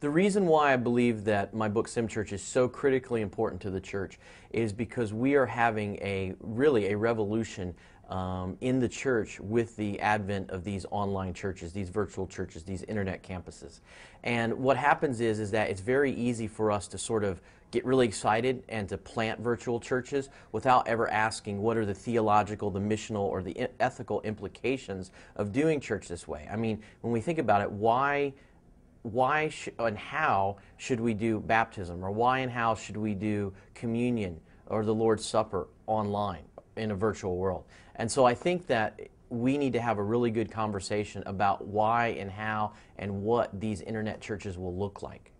The reason why I believe that my book SimChurch is so critically important to the church is because we are having a really a revolution um, in the church with the advent of these online churches, these virtual churches, these internet campuses. And what happens is, is that it's very easy for us to sort of get really excited and to plant virtual churches without ever asking what are the theological, the missional, or the ethical implications of doing church this way. I mean, when we think about it, why why and how should we do baptism or why and how should we do communion or the Lord's Supper online in a virtual world? And so I think that we need to have a really good conversation about why and how and what these internet churches will look like.